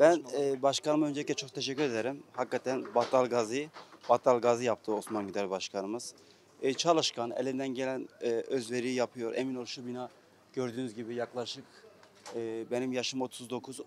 Ben e, başkanıma öncelikle çok teşekkür ederim. Hakikaten Battal Gazi, Battal Gazi yaptı Osman Güder başkanımız. E, çalışkan, elinden gelen e, özveriyi yapıyor. Emin ol şu bina gördüğünüz gibi yaklaşık e, benim yaşım 39,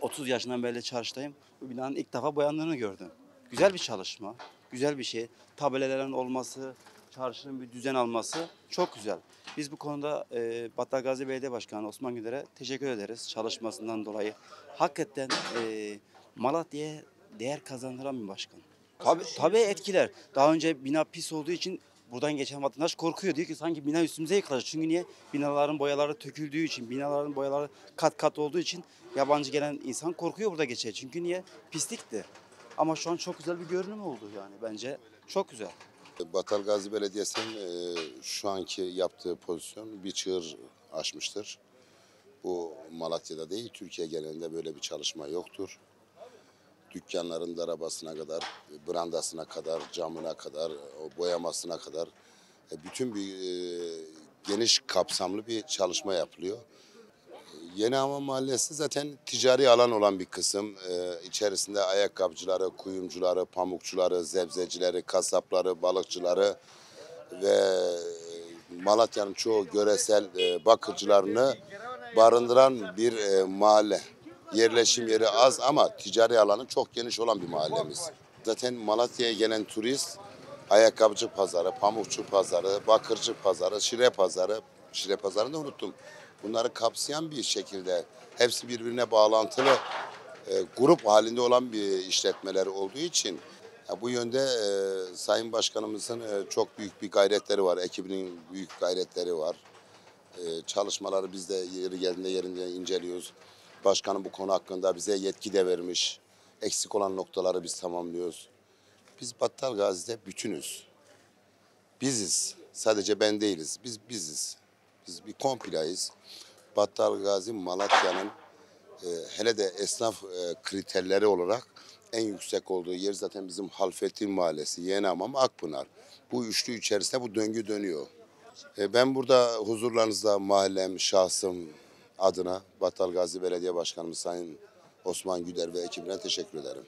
30 yaşından beri çarşıdayım. Bu binanın ilk defa boyandığını gördüm. Güzel bir çalışma, güzel bir şey. Tabelelerin olması, çarşının bir düzen alması çok güzel. Biz bu konuda e, Battal Gazi Belediye Başkanı Osman Güler'e teşekkür ederiz çalışmasından dolayı. Hakikaten e, Malatya'ya değer kazandıran bir başkan. Tabii, tabii etkiler. Daha önce bina pis olduğu için buradan geçen vatandaş korkuyor. Diyor ki sanki bina üstümüze yıkılacak. Çünkü niye? Binaların boyaları töküldüğü için, binaların boyaları kat kat olduğu için yabancı gelen insan korkuyor burada geçer. Çünkü niye? Pislikti. Ama şu an çok güzel bir görünüm oldu yani bence. Çok güzel. Batal Gazi Belediyesi'nin e, şu anki yaptığı pozisyon bir çığır açmıştır. Bu Malatya'da değil, Türkiye genelinde böyle bir çalışma yoktur. Dükkanların arabasına kadar, brandasına kadar, camına kadar, boyamasına kadar e, bütün bir e, geniş kapsamlı bir çalışma yapılıyor. Yeni Hava Mahallesi zaten ticari alan olan bir kısım. Ee, içerisinde ayakkabıcıları, kuyumcuları, pamukçuları, zebzecileri, kasapları, balıkçıları ve Malatya'nın çoğu göresel e, bakıcılarını barındıran bir e, mahalle. Yerleşim yeri az ama ticari alanı çok geniş olan bir mahallemiz. Zaten Malatya'ya gelen turist ayakkabıcı pazarı, pamukçu pazarı, bakırcı pazarı, şire pazarı, şire pazarını da unuttum. Bunları kapsayan bir şekilde hepsi birbirine bağlantılı e, grup halinde olan bir işletmeler olduğu için ya bu yönde e, Sayın Başkanımızın e, çok büyük bir gayretleri var, ekibinin büyük gayretleri var. E, çalışmaları biz de yeri geldiğinde yerinde inceliyoruz. Başkanım bu konu hakkında bize yetki de vermiş. Eksik olan noktaları biz tamamlıyoruz. Biz Battal Gazi'de bütünüz. Biziz. Sadece ben değiliz. Biz biziz. Biz bir kompilayız. Battal Gazi Malatya'nın e, hele de esnaf e, kriterleri olarak en yüksek olduğu yer zaten bizim Halfettin Mahallesi, Yenamam, Akpınar. Bu üçlü içerisinde bu döngü dönüyor. E, ben burada huzurlarınızda mahallem, şahsım adına Battal Gazi Belediye Başkanımız Sayın Osman Güder ve ekibine teşekkür ederim.